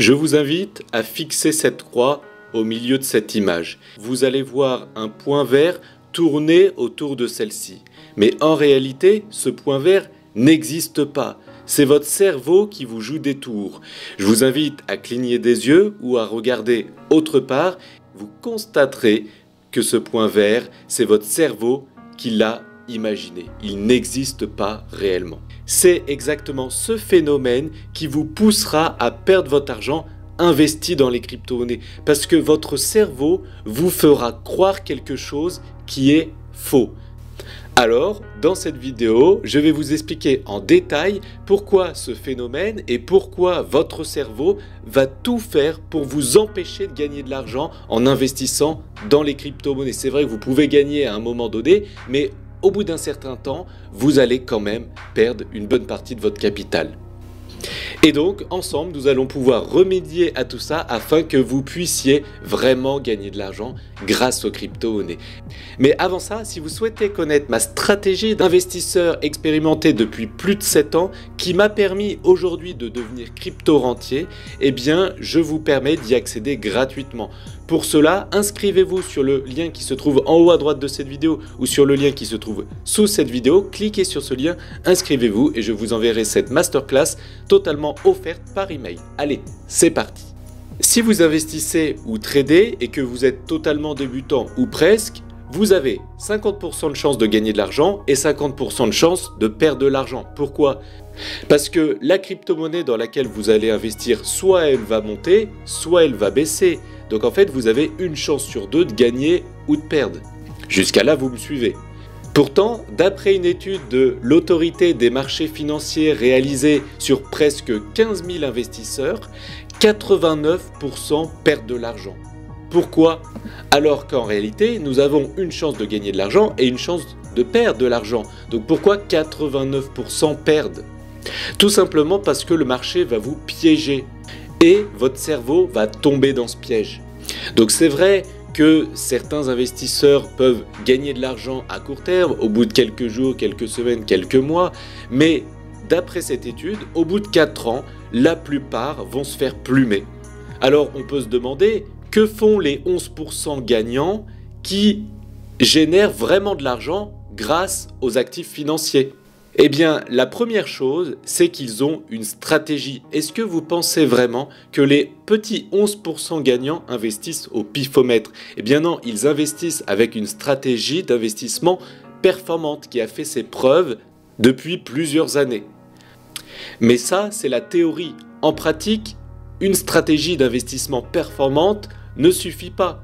Je vous invite à fixer cette croix au milieu de cette image. Vous allez voir un point vert tourner autour de celle-ci. Mais en réalité, ce point vert n'existe pas. C'est votre cerveau qui vous joue des tours. Je vous invite à cligner des yeux ou à regarder autre part. Vous constaterez que ce point vert, c'est votre cerveau qui l'a imaginé. Il n'existe pas réellement. C'est exactement ce phénomène qui vous poussera à perdre votre argent investi dans les crypto-monnaies. Parce que votre cerveau vous fera croire quelque chose qui est faux. Alors, dans cette vidéo, je vais vous expliquer en détail pourquoi ce phénomène et pourquoi votre cerveau va tout faire pour vous empêcher de gagner de l'argent en investissant dans les crypto-monnaies. C'est vrai que vous pouvez gagner à un moment donné, mais au bout d'un certain temps, vous allez quand même perdre une bonne partie de votre capital. Et donc, ensemble, nous allons pouvoir remédier à tout ça afin que vous puissiez vraiment gagner de l'argent grâce aux crypto-monnaies. Mais avant ça, si vous souhaitez connaître ma stratégie d'investisseur expérimenté depuis plus de 7 ans qui m'a permis aujourd'hui de devenir crypto-rentier, eh bien, je vous permets d'y accéder gratuitement. Pour cela, inscrivez-vous sur le lien qui se trouve en haut à droite de cette vidéo ou sur le lien qui se trouve sous cette vidéo. Cliquez sur ce lien, inscrivez-vous et je vous enverrai cette masterclass totalement offerte par email. Allez, c'est parti Si vous investissez ou tradez et que vous êtes totalement débutant ou presque, vous avez 50% de chance de gagner de l'argent et 50% de chance de perdre de l'argent. Pourquoi? Parce que la crypto-monnaie dans laquelle vous allez investir, soit elle va monter, soit elle va baisser. Donc en fait, vous avez une chance sur deux de gagner ou de perdre. Jusqu'à là, vous me suivez. Pourtant, d'après une étude de l'autorité des marchés financiers réalisée sur presque 15 000 investisseurs, 89% perdent de l'argent. Pourquoi? Alors qu'en réalité, nous avons une chance de gagner de l'argent et une chance de perdre de l'argent. Donc pourquoi 89% perdent? Tout simplement parce que le marché va vous piéger et votre cerveau va tomber dans ce piège. Donc c'est vrai que certains investisseurs peuvent gagner de l'argent à court terme, au bout de quelques jours, quelques semaines, quelques mois, mais d'après cette étude, au bout de 4 ans, la plupart vont se faire plumer. Alors on peut se demander, que font les 11% gagnants qui génèrent vraiment de l'argent grâce aux actifs financiers? Eh bien, la première chose, c'est qu'ils ont une stratégie. Est-ce que vous pensez vraiment que les petits 11% gagnants investissent au pifomètre? Eh bien non, ils investissent avec une stratégie d'investissement performante qui a fait ses preuves depuis plusieurs années. Mais ça, c'est la théorie. En pratique, une stratégie d'investissement performante ne suffit pas.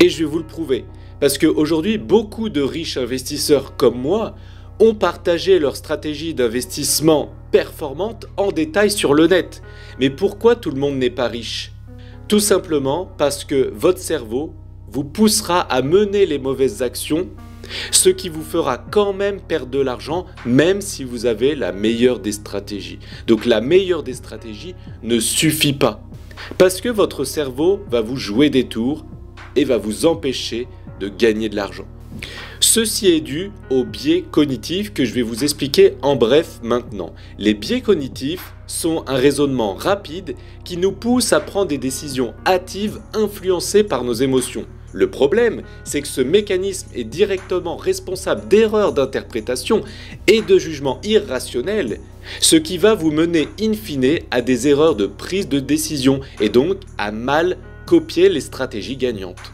Et je vais vous le prouver. Parce qu'aujourd'hui, beaucoup de riches investisseurs comme moi ont partagé leur stratégie d'investissement performante en détail sur le net. Mais pourquoi tout le monde n'est pas riche? Tout simplement parce que votre cerveau vous poussera à mener les mauvaises actions, ce qui vous fera quand même perdre de l'argent, même si vous avez la meilleure des stratégies. Donc la meilleure des stratégies ne suffit pas. Parce que votre cerveau va vous jouer des tours et va vous empêcher de gagner de l'argent. Ceci est dû aux biais cognitifs que je vais vous expliquer en bref maintenant. Les biais cognitifs sont un raisonnement rapide qui nous pousse à prendre des décisions hâtives influencées par nos émotions. Le problème, c'est que ce mécanisme est directement responsable d'erreurs d'interprétation et de jugements irrationnels, ce qui va vous mener in fine à des erreurs de prise de décision et donc à mal copier les stratégies gagnantes.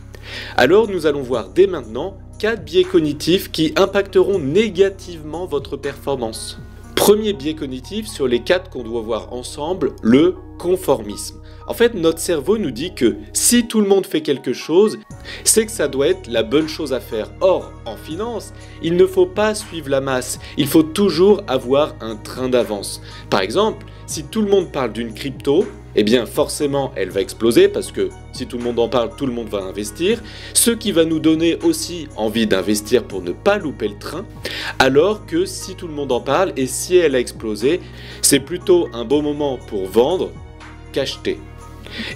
Alors nous allons voir dès maintenant 4 biais cognitifs qui impacteront négativement votre performance. Premier biais cognitif sur les 4 qu'on doit voir ensemble, le conformisme. En fait, notre cerveau nous dit que si tout le monde fait quelque chose, c'est que ça doit être la bonne chose à faire. Or, en finance, il ne faut pas suivre la masse, il faut toujours avoir un train d'avance. Par exemple, si tout le monde parle d'une crypto, eh bien forcément elle va exploser parce que si tout le monde en parle, tout le monde va investir, ce qui va nous donner aussi envie d'investir pour ne pas louper le train, alors que si tout le monde en parle et si elle a explosé, c'est plutôt un bon moment pour vendre qu'acheter.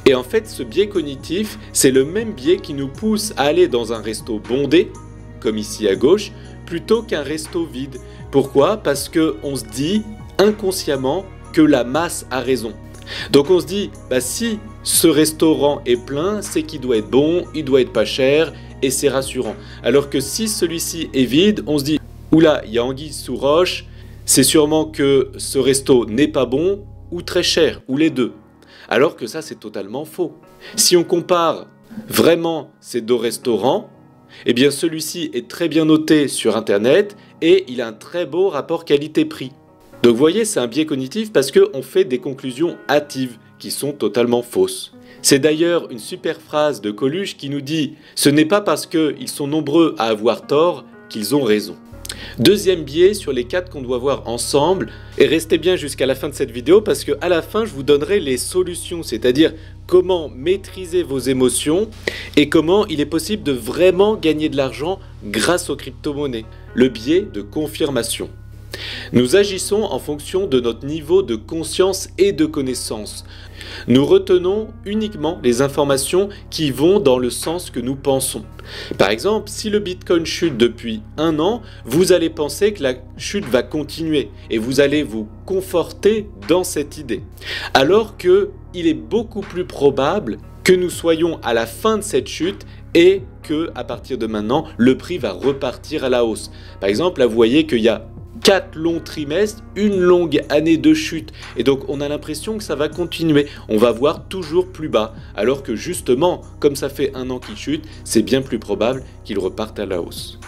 Et en fait, ce biais cognitif, c'est le même biais qui nous pousse à aller dans un resto bondé, comme ici à gauche, plutôt qu'un resto vide. Pourquoi? Parce que on se dit inconsciemment que la masse a raison. Donc on se dit, bah si ce restaurant est plein, c'est qu'il doit être bon, il doit être pas cher et c'est rassurant. Alors que si celui-ci est vide, on se dit, oula, il y a anguille sous roche, c'est sûrement que ce resto n'est pas bon ou très cher, ou les deux. Alors que ça, c'est totalement faux. Si on compare vraiment ces deux restaurants, eh bien celui-ci est très bien noté sur Internet et il a un très beau rapport qualité-prix. Donc vous voyez, c'est un biais cognitif parce qu'on fait des conclusions hâtives qui sont totalement fausses. C'est d'ailleurs une super phrase de Coluche qui nous dit ⁇ Ce n'est pas parce qu'ils sont nombreux à avoir tort qu'ils ont raison ⁇ Deuxième biais sur les quatre qu'on doit voir ensemble, et restez bien jusqu'à la fin de cette vidéo parce que à la fin je vous donnerai les solutions, c'est-à-dire comment maîtriser vos émotions et comment il est possible de vraiment gagner de l'argent grâce aux crypto-monnaies. Le biais de confirmation. Nous agissons en fonction de notre niveau de conscience et de connaissance. Nous retenons uniquement les informations qui vont dans le sens que nous pensons. Par exemple, si le Bitcoin chute depuis un an, vous allez penser que la chute va continuer et vous allez vous conforter dans cette idée. Alors que il est beaucoup plus probable que nous soyons à la fin de cette chute et que à partir de maintenant, le prix va repartir à la hausse. Par exemple, là vous voyez qu'il y a 4 longs trimestres, une longue année de chute. Et donc on a l'impression que ça va continuer. On va voir toujours plus bas. Alors que justement, comme ça fait un an qu'il chute, c'est bien plus probable qu'il reparte à la hausse.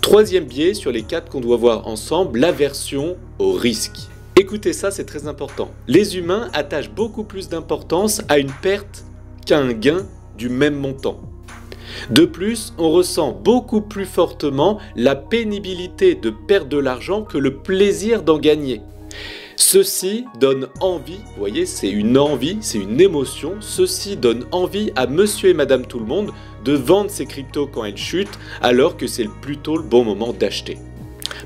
Troisième biais sur les quatre qu'on doit voir ensemble, l'aversion au risque. Écoutez ça, c'est très important. Les humains attachent beaucoup plus d'importance à une perte qu'à un gain du même montant. De plus, on ressent beaucoup plus fortement la pénibilité de perdre de l'argent que le plaisir d'en gagner. Ceci donne envie, vous voyez, c'est une envie, c'est une émotion, ceci donne envie à monsieur et madame tout le monde de vendre ses cryptos quand elles chutent alors que c'est plutôt le bon moment d'acheter.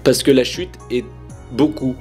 Parce que la chute est beaucoup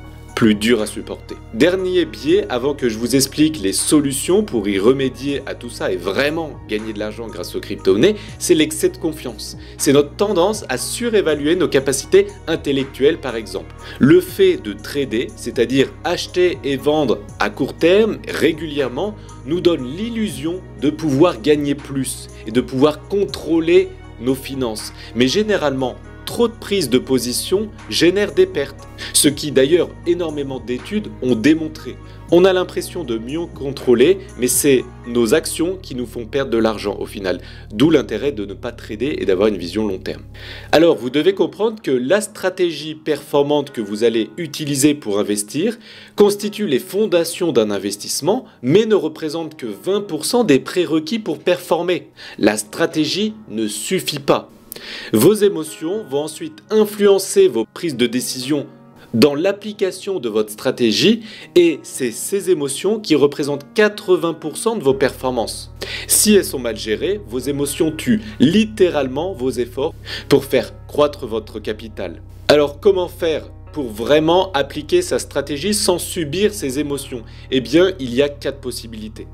dur à supporter. Dernier biais avant que je vous explique les solutions pour y remédier à tout ça et vraiment gagner de l'argent grâce aux crypto-monnaies, c'est l'excès de confiance. C'est notre tendance à surévaluer nos capacités intellectuelles par exemple. Le fait de trader, c'est-à-dire acheter et vendre à court terme régulièrement, nous donne l'illusion de pouvoir gagner plus et de pouvoir contrôler nos finances. Mais généralement, trop de prise de position génère des pertes, ce qui d'ailleurs énormément d'études ont démontré. On a l'impression de mieux contrôler, mais c'est nos actions qui nous font perdre de l'argent au final, d'où l'intérêt de ne pas trader et d'avoir une vision long terme. Alors vous devez comprendre que la stratégie performante que vous allez utiliser pour investir constitue les fondations d'un investissement, mais ne représente que 20% des prérequis pour performer. La stratégie ne suffit pas. Vos émotions vont ensuite influencer vos prises de décision dans l'application de votre stratégie et c'est ces émotions qui représentent 80% de vos performances. Si elles sont mal gérées, vos émotions tuent littéralement vos efforts pour faire croître votre capital. Alors comment faire pour vraiment appliquer sa stratégie sans subir ces émotions? Eh bien, il y a quatre possibilités.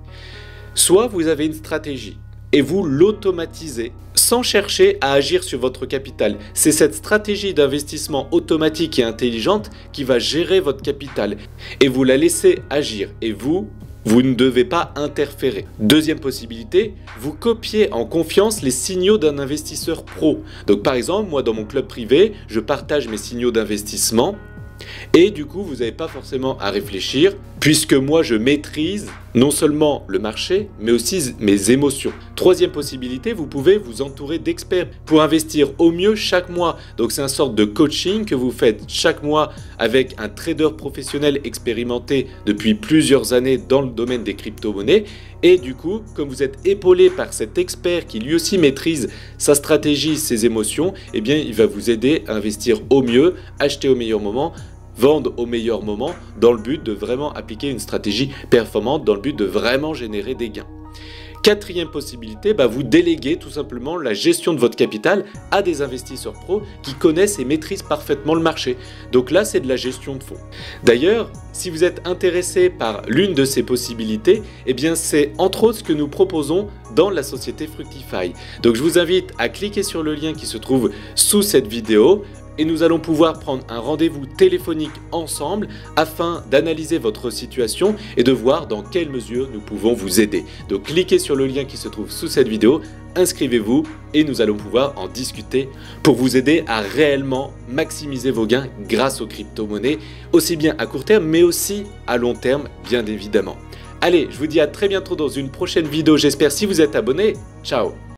Soit vous avez une stratégie et vous l'automatisez sans chercher à agir sur votre capital. C'est cette stratégie d'investissement automatique et intelligente qui va gérer votre capital et vous la laissez agir et vous, vous ne devez pas interférer. Deuxième possibilité, vous copiez en confiance les signaux d'un investisseur pro. Donc par exemple, moi dans mon club privé, je partage mes signaux d'investissement et du coup, vous n'avez pas forcément à réfléchir, puisque moi, je maîtrise non seulement le marché, mais aussi mes émotions. Troisième possibilité, vous pouvez vous entourer d'experts pour investir au mieux chaque mois. Donc c'est une sorte de coaching que vous faites chaque mois avec un trader professionnel expérimenté depuis plusieurs années dans le domaine des crypto-monnaies. Et du coup, comme vous êtes épaulé par cet expert qui lui aussi maîtrise sa stratégie, ses émotions, eh bien il va vous aider à investir au mieux, acheter au meilleur moment, vendre au meilleur moment dans le but de vraiment appliquer une stratégie performante, dans le but de vraiment générer des gains. Quatrième possibilité, bah vous déléguez tout simplement la gestion de votre capital à des investisseurs pros qui connaissent et maîtrisent parfaitement le marché. Donc là, c'est de la gestion de fonds. D'ailleurs, si vous êtes intéressé par l'une de ces possibilités, eh c'est entre autres ce que nous proposons dans la société Fructify. Donc je vous invite à cliquer sur le lien qui se trouve sous cette vidéo et nous allons pouvoir prendre un rendez-vous téléphonique ensemble afin d'analyser votre situation et de voir dans quelle mesure nous pouvons vous aider. Donc cliquez sur le lien qui se trouve sous cette vidéo, inscrivez-vous et nous allons pouvoir en discuter pour vous aider à réellement maximiser vos gains grâce aux crypto-monnaies, aussi bien à court terme mais aussi à long terme bien évidemment. Allez, je vous dis à très bientôt dans une prochaine vidéo, j'espère si vous êtes abonné. Ciao